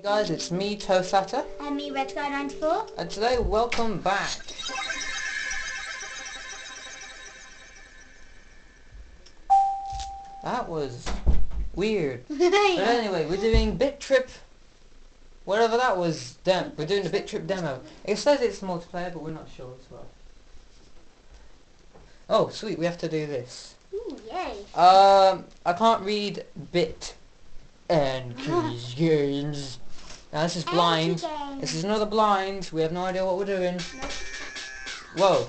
Hey guys, it's me, Toast Hatter, And me, Red Sky 94. and today, welcome back. That was weird. But anyway, we're doing Bit Trip, whatever that was, dem we're doing the Bit Trip demo. It says it's multiplayer, but we're not sure as well. Oh, sweet, we have to do this. Ooh, yay. Um, I can't read bit and keys games. Now this is blind. This is another blind. We have no idea what we're doing. Whoa.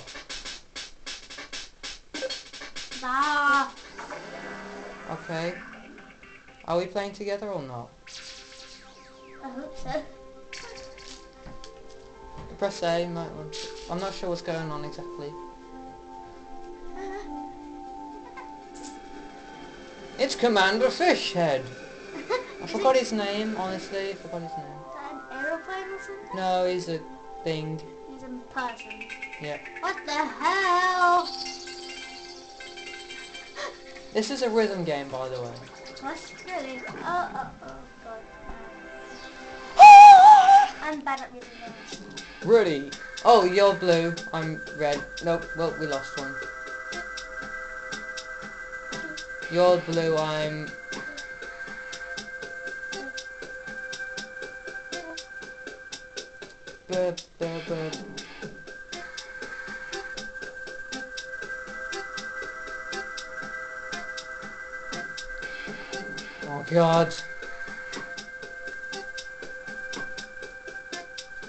Okay. Are we playing together or not? I hope so. Press A. Might want. I'm not sure what's going on exactly. It's Commander Fishhead. I forgot his name. Honestly, I forgot his name. Is that an aeroplane or something? No, he's a thing. He's a person. Yeah. What the hell? This is a rhythm game, by the way. What? Really? Oh, oh, oh, god. Ah! I'm bad at reading games. Really? Oh, you're blue. I'm red. Nope. Well, we lost one. You're blue. I'm. Oh God.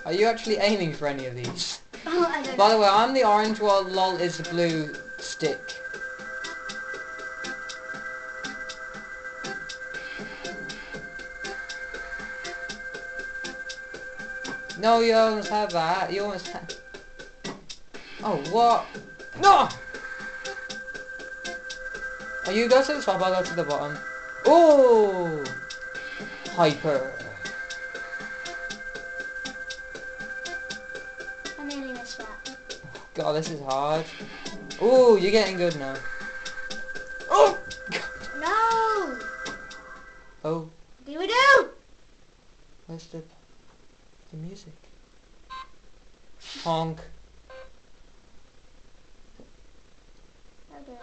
Are you actually aiming for any of these? Oh, I don't By the way, I'm the orange while lol is the blue stick. No, you almost have that. You almost have... Oh, what? No! Oh, you go to the top, I'll go to the bottom. Oh! Hyper. I'm nearly missed that. God, this is hard. Ooh, you're getting good now. Oh! No! Oh, do we do? where's the the music? Honk. Okay.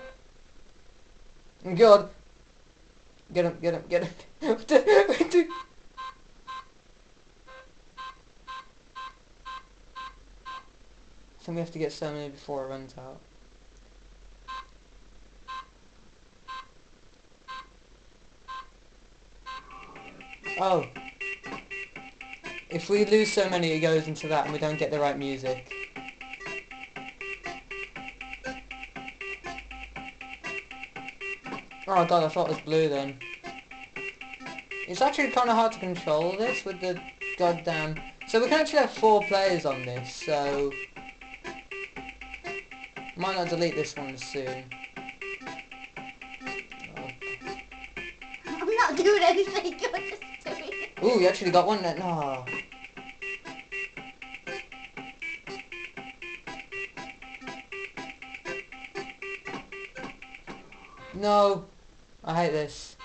God. Get him, get him, get him. What the- what the- I think we have to get so many before it runs out. Oh. If we lose so many it goes into that and we don't get the right music. Oh god, I thought it was blue then. It's actually kind of hard to control this with the goddamn... So we can actually have four players on this, so... Might not delete this one soon. I'm not doing anything. Ooh, you actually got one. No. Ah. No. I hate this.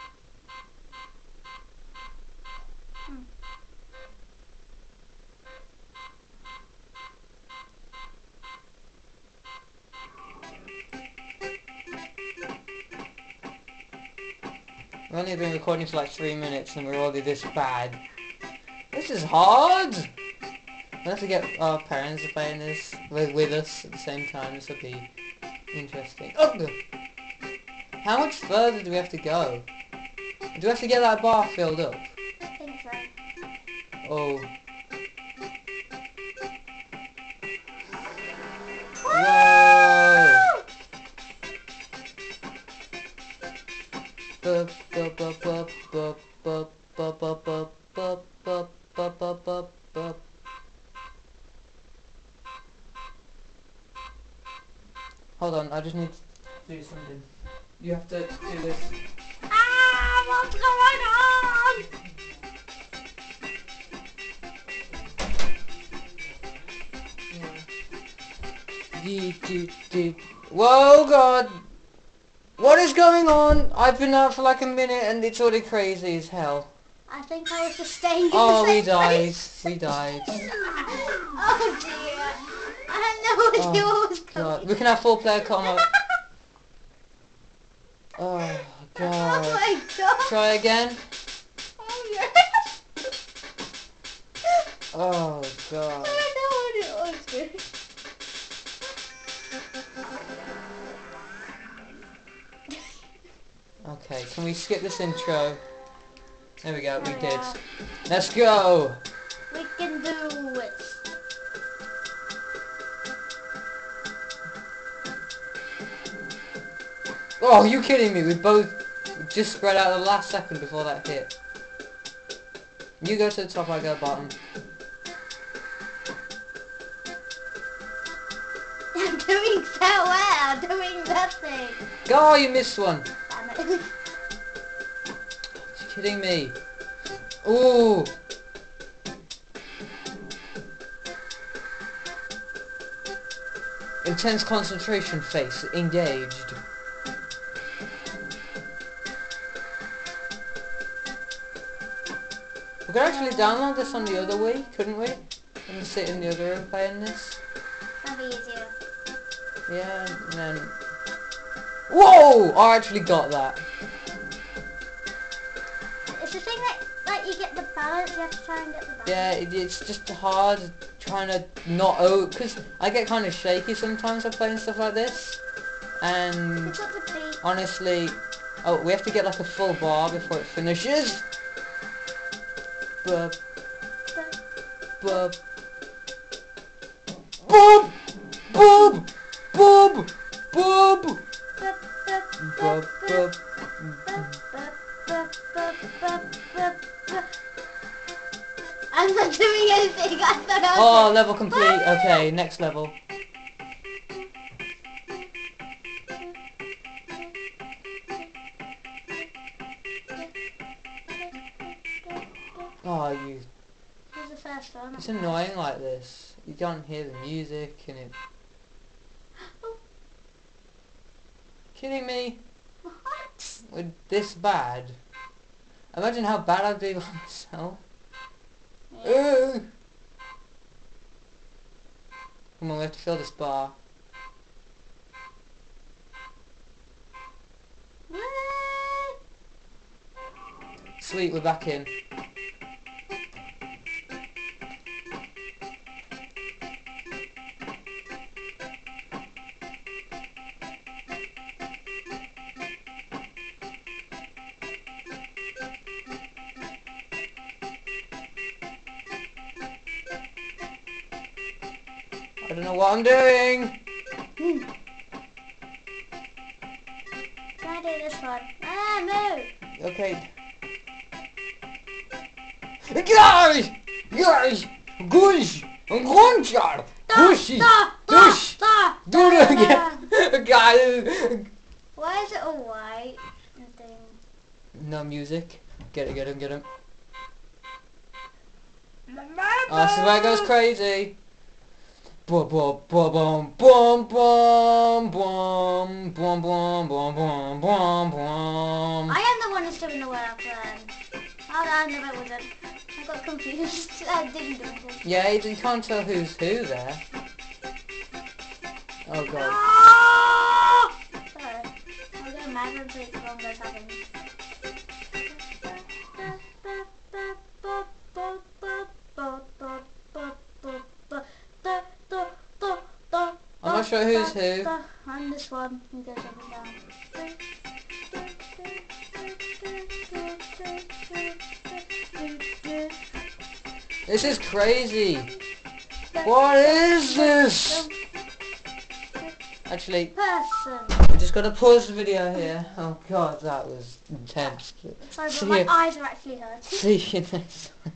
We've only been recording for like three minutes and we're already this bad. This is hard! We'll have to get our parents to play this with, with us at the same time. This will be interesting. Oh! How much further do we have to go? Do we have to get that bar filled up? I think so. Oh. Bup, bup, bup, bup, bup, bup, bup, bup, bup, bup, bup, bup, bup, bup. Hold on, I just need to do something. You have to do this. Ah, what's going on? Dee, dee, dee. Whoa, God! What is going on? I've been out for like a minute and it's already crazy as hell. I think I was just staying in Oh, we died. place. We died. oh dear. I had no oh, idea Oh, what was God. coming. We can have four player combo. Oh, God. Oh my god. Try again. Oh yes. Oh, God. I know what it was. Okay, can we skip this intro? There we go, we did. Let's go! We can do it. Oh, are you kidding me? We both just spread out the last second before that hit. You go to the top, I go bottom. I'm doing so well. Doing nothing. Go, you missed one. You kidding me? Ooh. Intense concentration face engaged. We could actually download this on the other way, couldn't we? And sit in the other room playing this. That'd be easier. Yeah, and then... Whoa! I actually got that. It's the thing that, like, you get the balance. You have to try and get the balance. Yeah, it, it's just hard trying to not oh, because I get kind of shaky sometimes when playing stuff like this, and It's got the beat. honestly, oh, we have to get like a full bar before it finishes. Bub, bub, bub, bub, Oh, level complete. Okay, next level. Oh, you Here's the first one. It's annoying like this. You don't hear the music and it... Kidding me? What? With this bad? Imagine how bad I'd be by myself. Yeah. Ugh. Come on, we have to fill this bar. Sweet, we're back in. I don't know what I'm doing. Hmm. Can I do this one? Ah, move! Okay. Guys! Guys! Gush! Gonchar! Gushy! Dush! Do it again! Guys! Why is it all white? Thing? No music. Get it, get him, get him. Oh, this is where it goes crazy. Boom, boom, boom, boom, boom, boom, boom, boom, boom, boom, boom, boom. I am the one who's doing the work then. Oh, no, no, I wasn't. I got confused. I didn't do anything. Yeah, you can't tell who's who there. Oh god. Ah! Sorry. I'll go mad when the wrong happen. I'm who's who. I'm this one up and down. This is crazy. What is this? Actually, Person. we just gotta pause the video here. Oh god, that was intense. Sorry, but my you. eyes are actually hurting. See you next time.